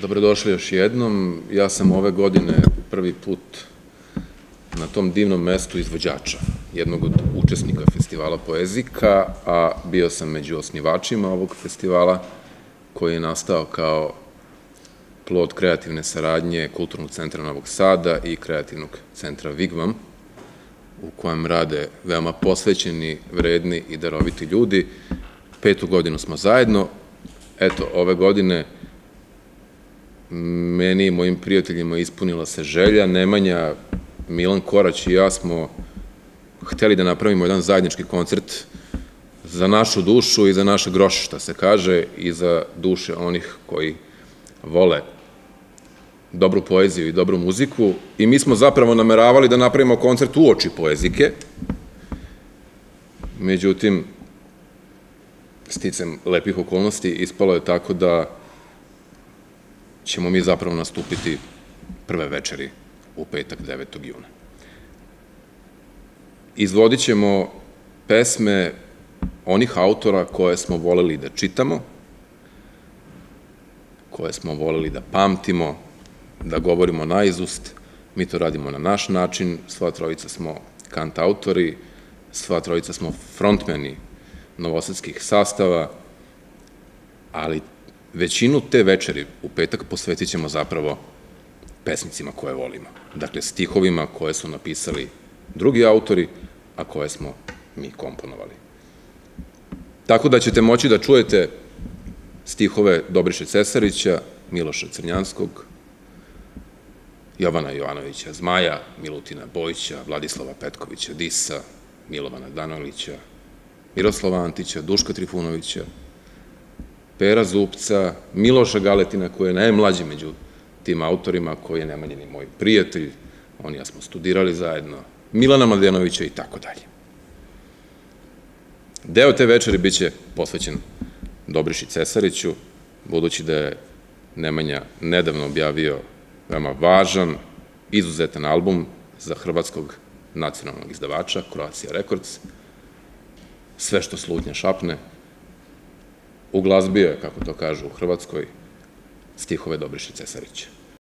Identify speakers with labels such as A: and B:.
A: Dobrodošli još jednom. Ja sam ove godine prvi put na tom divnom mestu izvođača, jednog od učesnika festivala Poezika, a bio sam među osnivačima ovog festivala koji je nastao kao plod kreativne saradnje Kulturnog centra Novog Sada i kreativnog centra Vigvam, u kojem rade veoma posvećeni, vredni i daroviti ljudi. Petu godinu smo zajedno. Eto, ove godine meni i mojim prijateljima ispunila se želja. Nemanja, Milan Korać i ja smo hteli da napravimo jedan zajednički koncert za našu dušu i za naše groše, šta se kaže, i za duše onih koji vole dobru poeziju i dobru muziku. I mi smo zapravo nameravali da napravimo koncert u oči poezike. Međutim, sticam lepih okolnosti, ispalo je tako da ćemo mi zapravo nastupiti prve večeri u petak 9. juna. Izvodit ćemo pesme onih autora koje smo voleli da čitamo, koje smo voleli da pamtimo, da govorimo naizust, mi to radimo na naš način, sva trojica smo kant autori, sva trojica smo frontmeni novosadskih sastava, ali većinu te večeri u petak posvetit ćemo zapravo pesnicima koje volimo. Dakle, stihovima koje su napisali drugi autori, a koje smo mi komponovali. Tako da ćete moći da čujete stihove Dobriše Cesarića, Miloša Crnjanskog, Jovana Jovanovića Zmaja, Milutina Bojića, Vladislava Petkovića Disa, Milovana Danolića, Miroslava Antića, Duška Trifunovića, Pera Zupca, Miloša Galetina, koji je najmlađi među tim autorima, koji je Nemanjeni moj prijatelj, on ja smo studirali zajedno, Milana Mladenovića i tako dalje. Deo te večeri biće posvećen Dobriši Cesariću, budući da je Nemanja nedavno objavio veoma važan, izuzetan album za hrvatskog nacionalnog izdavača, Croatia Records, sve što slutnje šapne, uglazbio je, kako to kažu u Hrvatskoj, stihove Dobriše Cesarića.